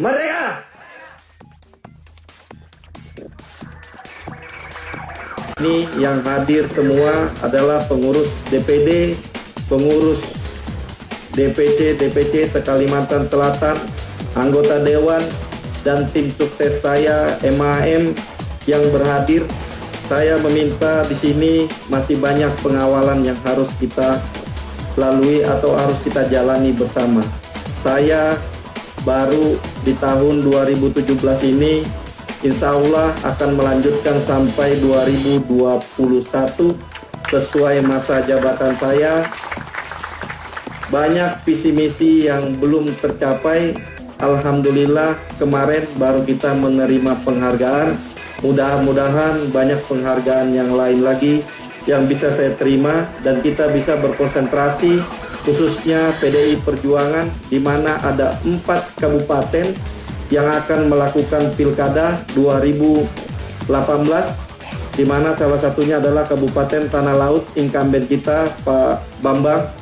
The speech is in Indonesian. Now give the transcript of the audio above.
Merdeka! Ini yang hadir semua adalah pengurus DPD, pengurus DPC, DPC sekalimantan Selatan, anggota Dewan, dan tim sukses saya MAM yang berhadir. Saya meminta di sini masih banyak pengawalan yang harus kita lalui atau harus kita jalani bersama. Saya baru di tahun 2017 ini insya Allah akan melanjutkan sampai 2021 sesuai masa jabatan saya. Banyak visi misi yang belum tercapai. Alhamdulillah kemarin baru kita menerima penghargaan. Mudah-mudahan banyak penghargaan yang lain lagi yang bisa saya terima dan kita bisa berkonsentrasi khususnya PDI Perjuangan di mana ada empat kabupaten yang akan melakukan pilkada 2018 di mana salah satunya adalah Kabupaten Tanah Laut incumbent kita Pak Bambang